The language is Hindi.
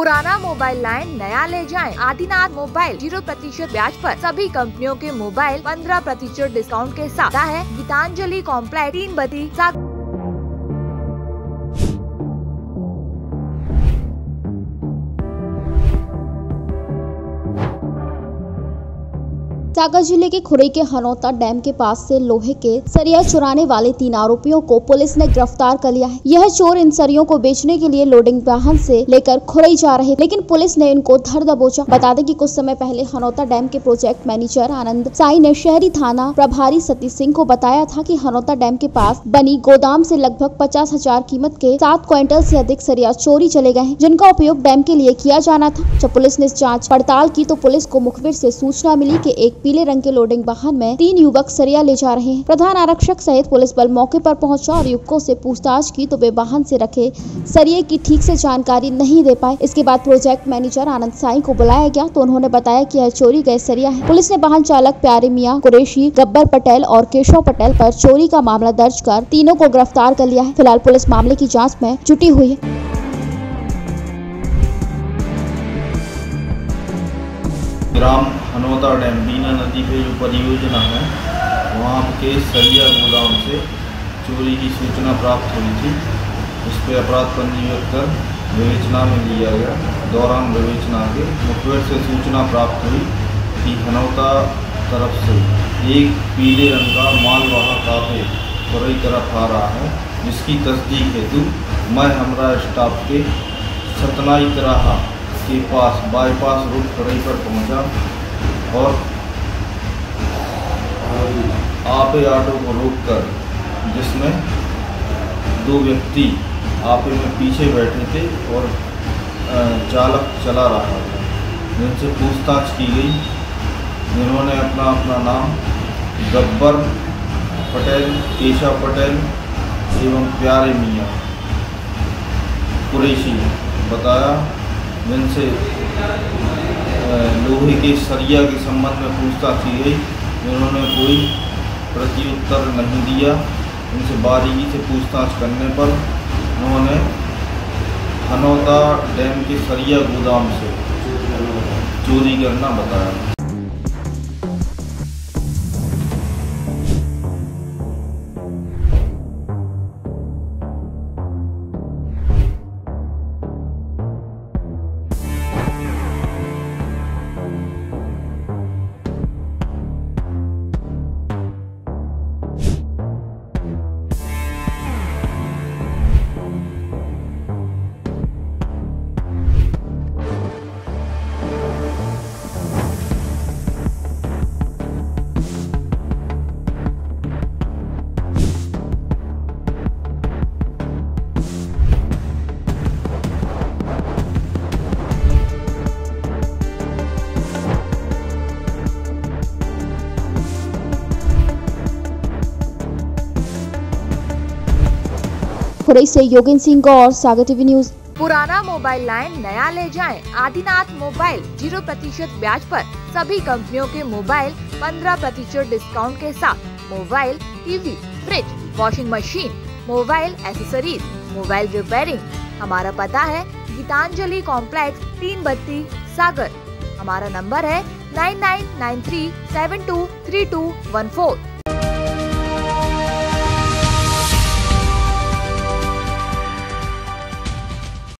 पुराना मोबाइल लाइन, नया ले जाएँ। आदिनाथ मोबाइल, ज़ीरो प्रतिशत ब्याज पर सभी कंपनियों के मोबाइल पंद्रह प्रतिशत डिस्काउंट के साथ है, गीतांजलि कॉम्प्लेक्स, तीन बती सागर ज़िले के खुरई के हनौता डैम के पास से लोहे के सरिया चुराने वाले तीन आरोपियों को पुलिस ने गिरफ़्तार कर लिया है। यह चोर इन सरियों को बेचने के लिए लोडिंग वाहन से लेकर खुरई जा रहे लेकिन पुलिस ने इनको धर दबोचा। बता दें कि कुछ समय पहले हनौता डैम के प्रोजेक्ट मैनेजर आनंद साई ने शहरी थाना प्रभारी सतीश सिंह को बताया था की हनौता डैम के पास बनी गोदाम ऐसी लगभग पचास हज़ार कीमत के सात क्विंटल ऐसी अधिक सरिया चोरी चले गए जिनका उपयोग डैम के लिए किया जाना था। जब पुलिस ने जाँच पड़ताल की तो पुलिस को मुखबिर ऐसी सूचना मिली की एक पीले रंग के लोडिंग वाहन में तीन युवक सरिया ले जा रहे हैं। प्रधान आरक्षक सहित पुलिस बल मौके पर पहुँचा और युवकों से पूछताछ की तो वे वाहन से रखे। सरिये की ठीक से जानकारी नहीं दे पाए। इसके बाद प्रोजेक्ट मैनेजर आनंद साई को बुलाया गया तो उन्होंने बताया की यह चोरी गए सरिया है। पुलिस ने वाहन चालक प्यारे मियाँ कुरेशी, गब्बर पटेल और केशव पटेल पर चोरी का मामला दर्ज कर तीनों को गिरफ़्तार कर लिया है। फ़िलहाल पुलिस मामले की जाँच में जुटी हुई है। ग्राम हनौदा डैम, बीना नदी पे जो परियोजना है, वहाँ के सरिया गोदाम से चोरी की सूचना प्राप्त हुई थी। उस पर अपराध पंजीकृत कर विवेचना में लिया गया। दौरान विवेचना के मुखबिर से सूचना प्राप्त हुई कि हनौता तरफ़ से एक पीले रंग का मालवाहक काफे खुरई तरफ़ आ रहा है, जिसकी तस्दीक हेतु मैं हमरा स्टाफ के सतनाई तरह के पास बाईपास रोड खुरई पर पहुँचा और आपे ऑटो को रोककर जिसमें दो व्यक्ति आपे में पीछे बैठे थे और चालक चला रहा था। जिनसे पूछताछ की गई। जिन्होंने अपना अपना नाम गब्बर पटेल, केशव पटेल एवं प्यारे मियाँ कुरैशी बताया। जिनसे लोहे के सरिया के संबंध में पूछताछ की गई उन्होंने कोई प्रत्युत्तर नहीं दिया। उनसे बारीकी से पूछताछ करने पर उन्होंने हनौता डैम के सरिया गोदाम से चोरी करना बताया। खुरई से योगेंद्र सिंह और सागर टीवी न्यूज़। पुराना मोबाइल लाइन, नया ले जाएँ। आदिनाथ मोबाइल, ज़ीरो प्रतिशत ब्याज पर। सभी कंपनियों के मोबाइल, पंद्रह प्रतिशत डिस्काउंट के साथ। Mobile, TV, fridge washing machine mobile accessories mobile repairing हमारा पता है, गीतांजलि कॉम्प्लेक्स तीन बत्ती, सागर। हमारा नंबर है nine nine nine three seven two three two one four